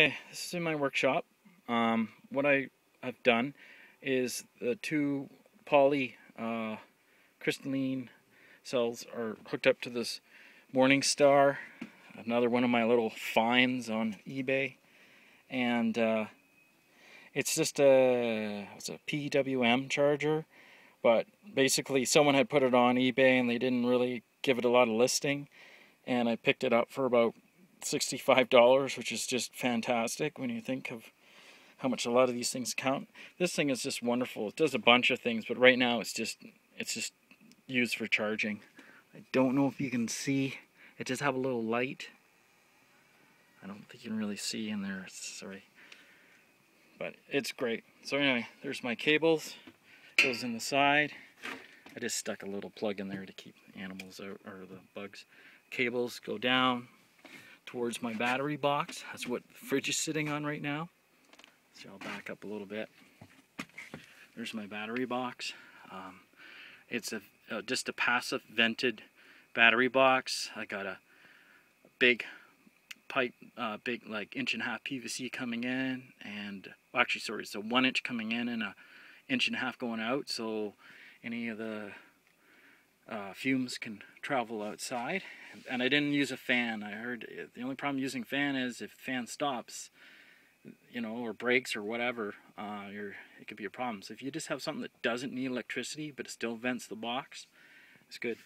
Okay, this is in my workshop. Um, what I have done is the two poly uh, crystalline cells are hooked up to this Morningstar, another one of my little finds on eBay, and uh, it's just a it's a PWM charger, but basically someone had put it on eBay and they didn't really give it a lot of listing, and I picked it up for about $65, which is just fantastic when you think of how much a lot of these things count. This thing is just wonderful. It does a bunch of things, but right now it's just it's just used for charging. I don't know if you can see. It does have a little light. I don't think you can really see in there. Sorry. But it's great. So anyway, there's my cables. Goes in the side. I just stuck a little plug in there to keep the animals out, or the bugs. Cables go down towards my battery box. That's what the fridge is sitting on right now. So I'll back up a little bit. There's my battery box. Um, it's a, uh, just a passive vented battery box. I got a, big pipe, uh, big like inch and a half PVC coming in, and well, actually, sorry, it's a one inch coming in and a inch and a half going out. So any of the uh, fumes can travel outside. And I didn't use a fan. I heard the only problem using fan is if fan stops, you know, or breaks or whatever, uh, it could be a problem. So if you just have something that doesn't need electricity but it still vents the box, it's good.